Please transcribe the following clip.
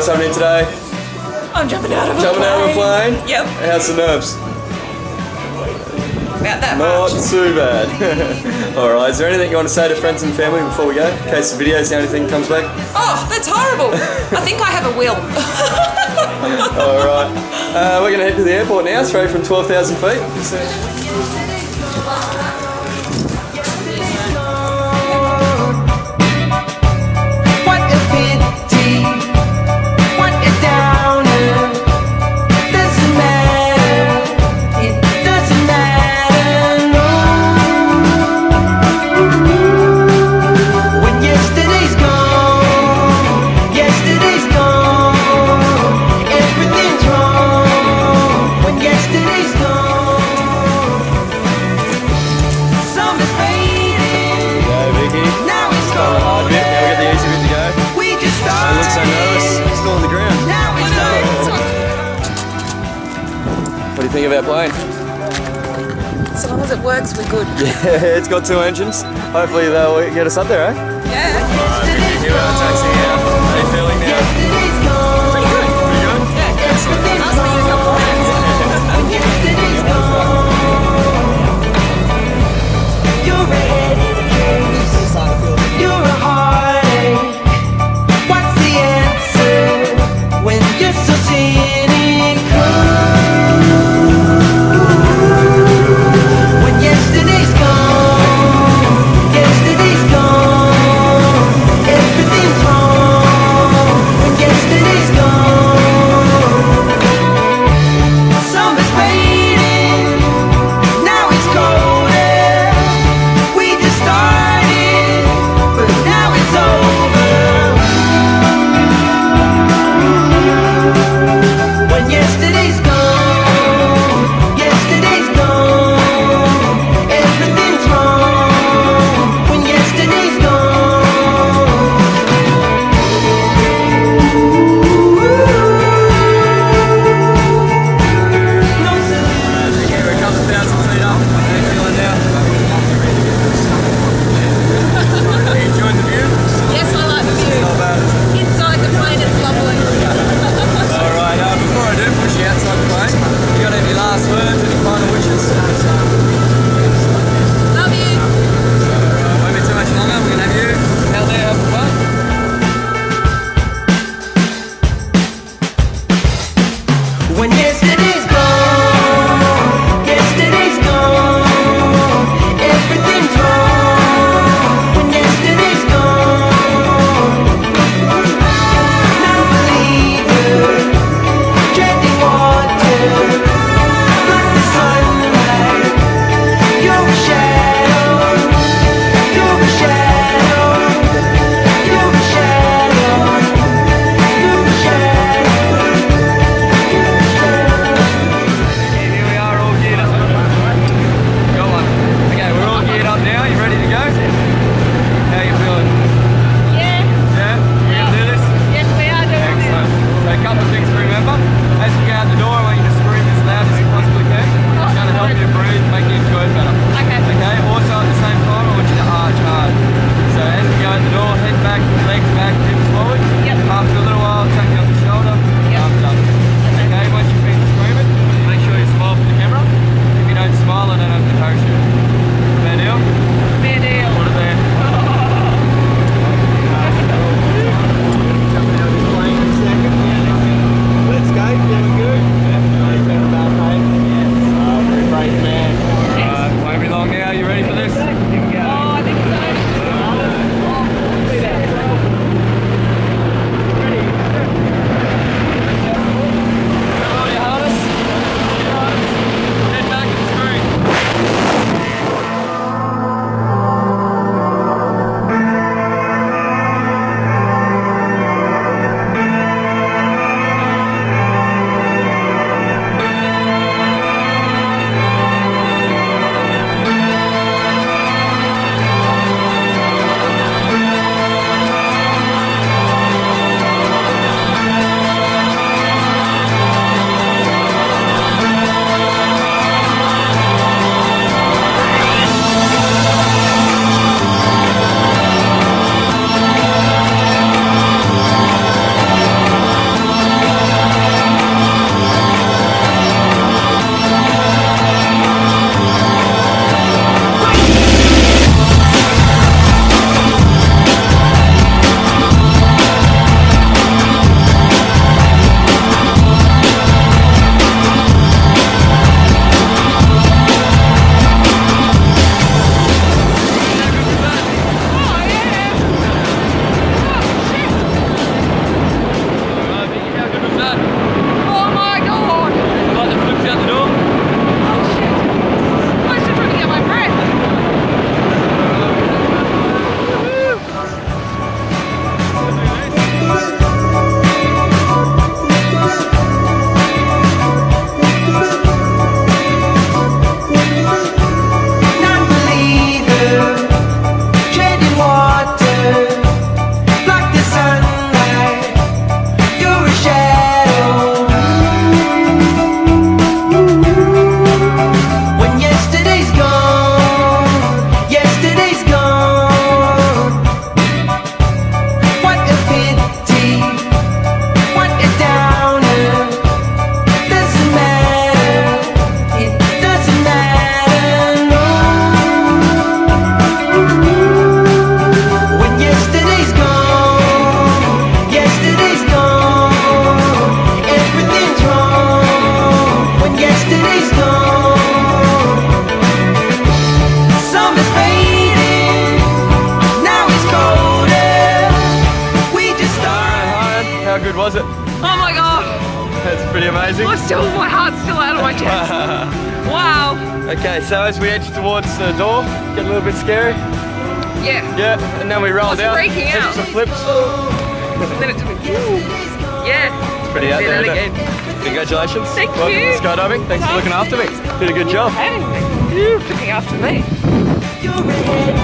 what's happening today? I'm jumping out of jumping a plane. Jumping out of a plane? Yep. How's the nerves? About that Not much. too bad. Alright, is there anything you want to say to friends and family before we go? In case the video's the only thing that comes back? Oh, that's horrible. I think I have a will. Alright. Uh, we're going to head to the airport now, straight from 12,000 feet. What. mate. So long as it works, we're good. Yeah, it's got two engines. Hopefully they'll get us up there, eh? Yeah. God. That's pretty amazing. I'm still, my heart's still out of my chest. wow. Okay, so as we edge towards the door, get a little bit scary. Yeah. Yeah, and then we roll oh, I down. freaking out. Some flips. And then it took me. Yeah. It's pretty out there. it isn't it? again. Congratulations. Thank Welcome you. to skydiving. Thanks for looking after me. Did a good job. Hey, you looking after me. You're a